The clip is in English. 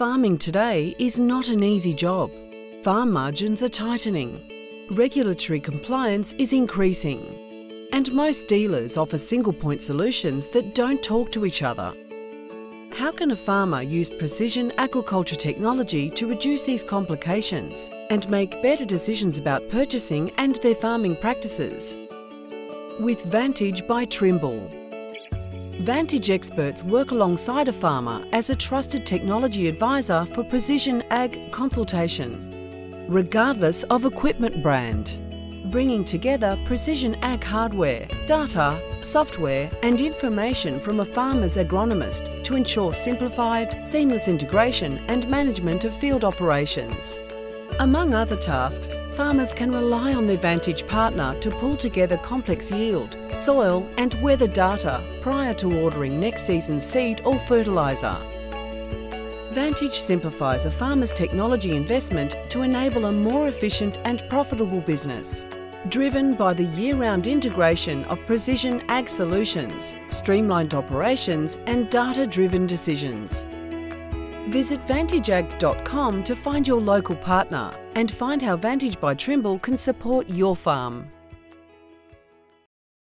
Farming today is not an easy job. Farm margins are tightening. Regulatory compliance is increasing. And most dealers offer single point solutions that don't talk to each other. How can a farmer use precision agriculture technology to reduce these complications and make better decisions about purchasing and their farming practices? With Vantage by Trimble. Vantage experts work alongside a farmer as a trusted technology advisor for precision ag consultation, regardless of equipment brand, bringing together precision ag hardware, data, software and information from a farmer's agronomist to ensure simplified, seamless integration and management of field operations. Among other tasks, farmers can rely on their Vantage partner to pull together complex yield, soil and weather data prior to ordering next season's seed or fertiliser. Vantage simplifies a farmer's technology investment to enable a more efficient and profitable business. Driven by the year-round integration of precision ag solutions, streamlined operations and data-driven decisions. Visit vantageag.com to find your local partner and find how Vantage by Trimble can support your farm.